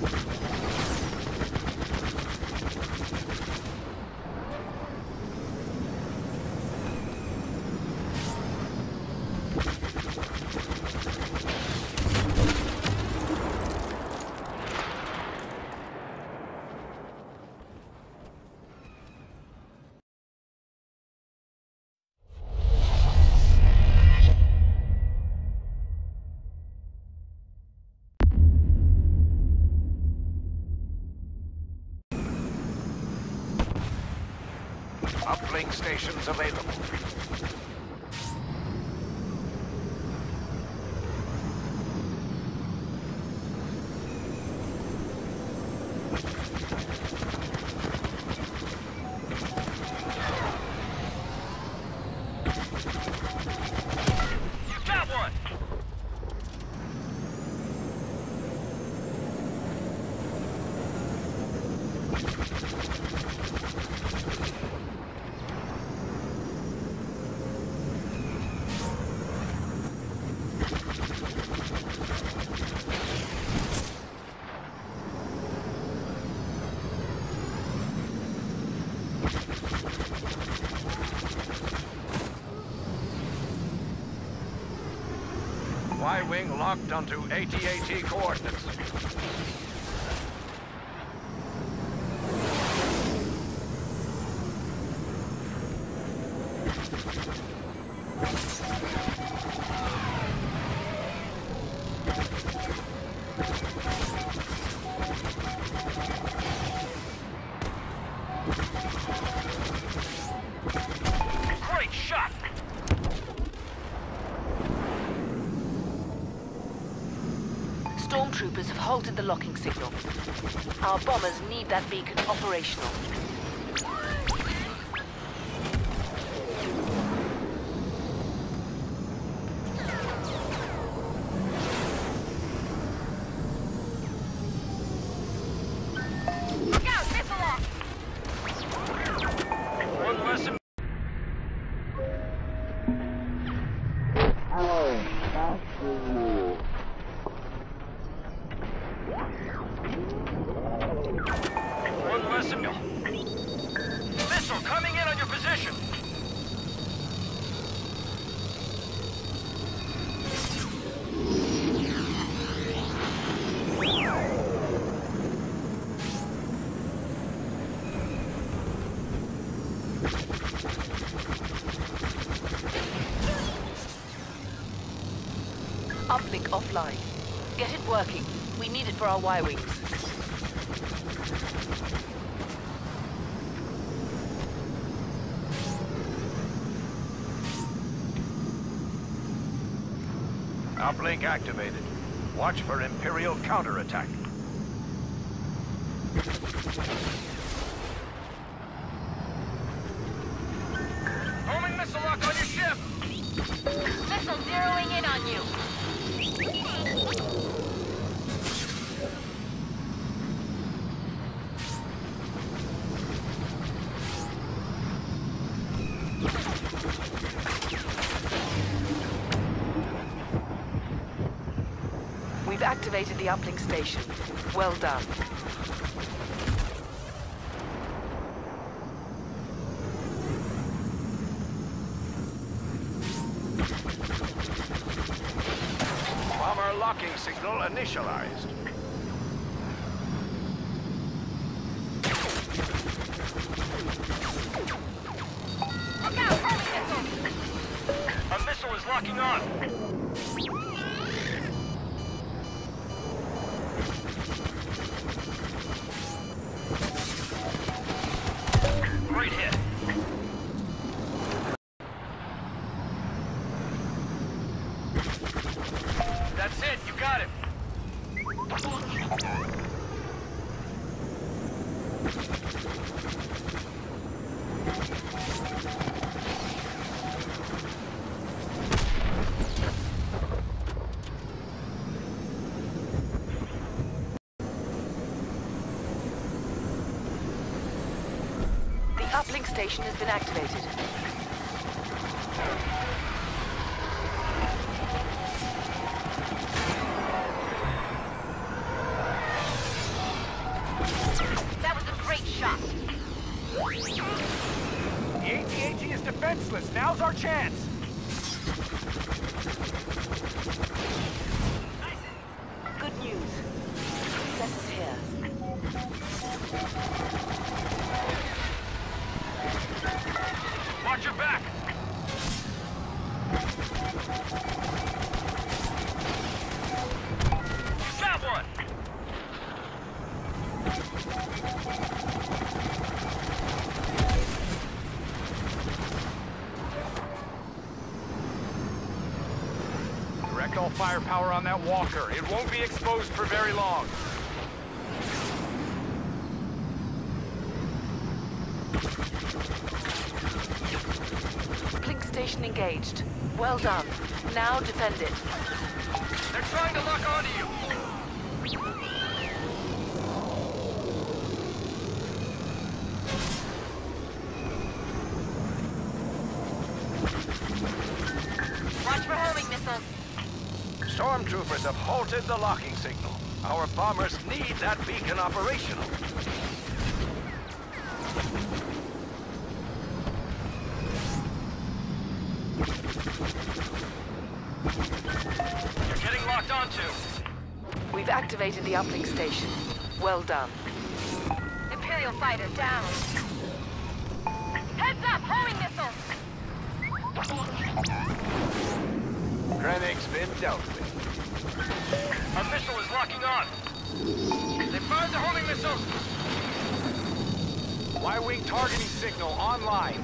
you Uplink stations available. Y-wing locked onto AT-AT coordinates. Stormtroopers have halted the locking signal. Our bombers need that beacon operational. Look out! Missile lock! One less in One less in Missile coming in on your position! Uplink offline. Get it working. We need it for our Y-wings. Uplink activated. Watch for Imperial counterattack. Homing missile lock on your ship! Missile zeroing in on you. We've activated the uplink station. Well done. Bomber signal initialized. Look out! Homing missile! A missile is locking on! Uplink station has been activated. That was a great shot. The AT-AT is defenseless. Now's our chance. Good news. Success is here. Direct all firepower on that walker. It won't be exposed for very long. Uplink station engaged. Well done. Now defend it. They're trying to lock onto you. Watch for homing missiles. Stormtroopers have halted the locking signal. Our bombers need that beacon operational. You're getting locked onto. We've activated the uplink station. Well done. Imperial fighter down. Heads up, homing missiles. Krennic's been dealt with. Our missile is locking on. They fired the homing missile. Y-wing targeting signal online.